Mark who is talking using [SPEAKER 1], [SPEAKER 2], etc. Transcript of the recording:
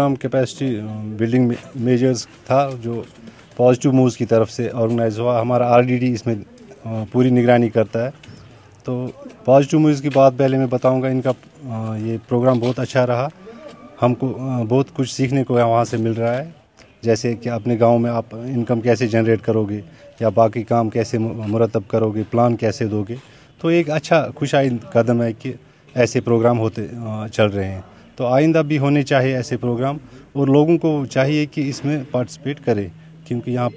[SPEAKER 1] Programme capacity building measures था जो positive moves की तरफ़ से ऑर्गेनाइज हुआ। हमारा आरडीडी इसमें पूरी निगरानी करता है। तो पॉजिटिव मूव्स की बात पहले मैं बताऊँगा। इनका ये प्रोग्राम बहुत अच्छा रहा। हमको बहुत कुछ सीखने को वहाँ से मिल रहा है। जैसे कि अपने गाँव में आप इनकम कैसे जनरेट करोगे, या बाकी काम कैसे मुरतब करोगे प्लान कैसे दोगे। तो एक अच्छा खुशाइन कदम है कि ऐसे प्रोग्राम होते चल रहे हैं। तो आइंदा भी होने चाहिए ऐसे प्रोग्राम और लोगों को चाहिए कि इसमें पार्टिसिपेट करें, क्योंकि यहाँ